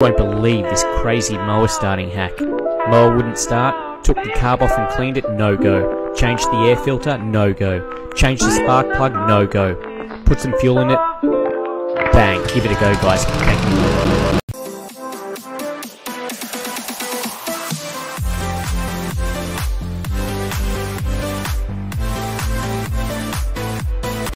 Won't believe this crazy mower starting hack. Mower wouldn't start, took the carb off and cleaned it, no go. Changed the air filter, no go. Changed the spark plug, no go. Put some fuel in it, bang, give it a go guys.